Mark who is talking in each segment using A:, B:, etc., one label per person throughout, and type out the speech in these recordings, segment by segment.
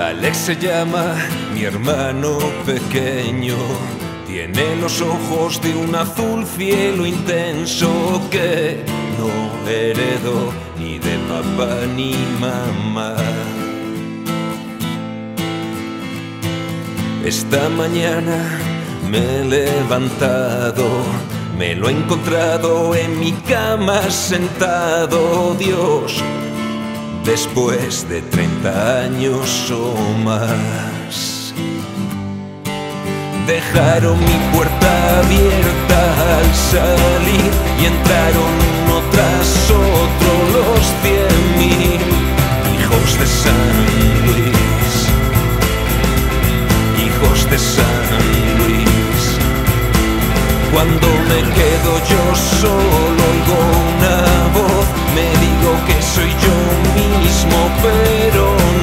A: Alex se llama mi hermano pequeño. Tiene los ojos de un azul cielo intenso que no heredó ni de papá ni mamá. Esta mañana me he levantado, me lo he encontrado en mi cama sentado, Dios, después de 30 años o más. Dejaron mi puerta abierta al salir y entraron uno tras otro los cien mil hijos de San Luis, hijos de San Luis. Cuando me quedo yo solo oigo una que soy yo mismo, pero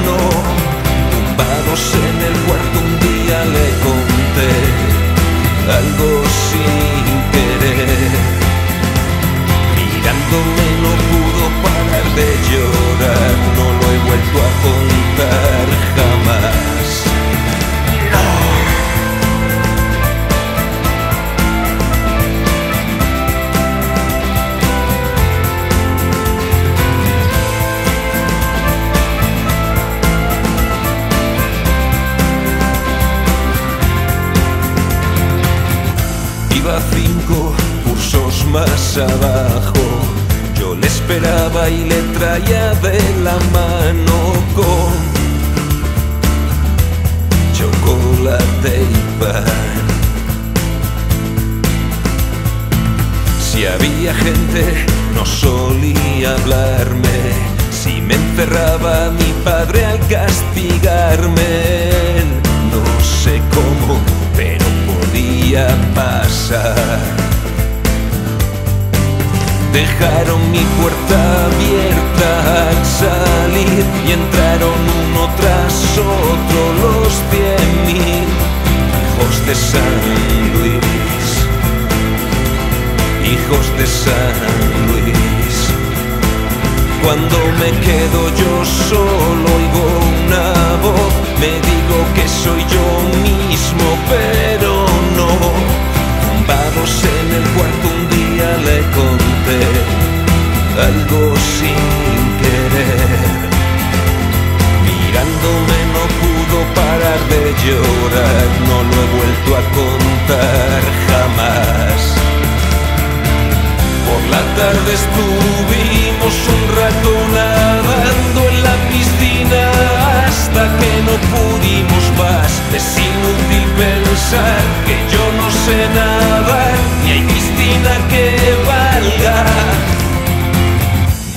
A: Iba cinco cursos más abajo. Yo le esperaba y le traía de la mano con chocolate y pan. Si había gente, no solía hablarme. Si me encerraba mi padre al castigarme, Dejaron mi puerta abierta al salir y entraron uno tras otro los cien mil hijos de San Luis, hijos de San Luis. Cuando me quedo yo solo algo sin querer. Mirándome no pudo parar de llorar, no lo he vuelto a contar jamás. Por la tarde estuvimos un rato nadando en la piscina hasta que no pudimos más. Es inútil pensar que yo no sé nadar, ni hay piscina que valga.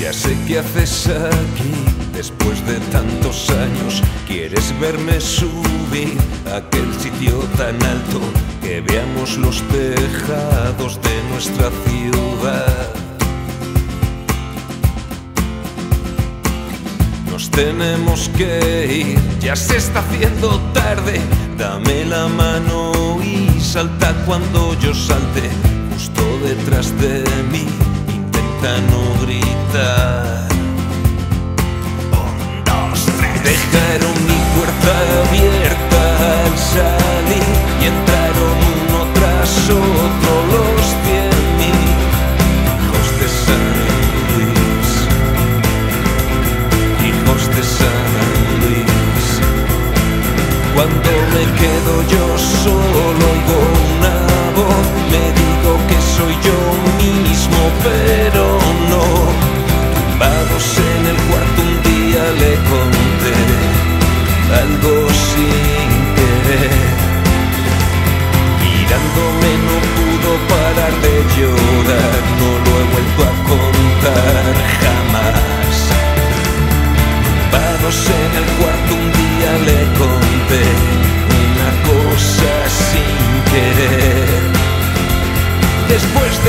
A: Ya sé qué haces aquí después de tantos años. Quieres verme subir a aquel sitio tan alto que veamos los tejados de nuestra ciudad. Nos tenemos que ir, ya se está haciendo tarde. Dame la mano y salta cuando yo salte, justo detrás de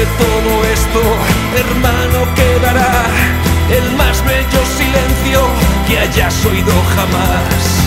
A: de todo esto, hermano, quedará el más bello silencio que hayas oído jamás.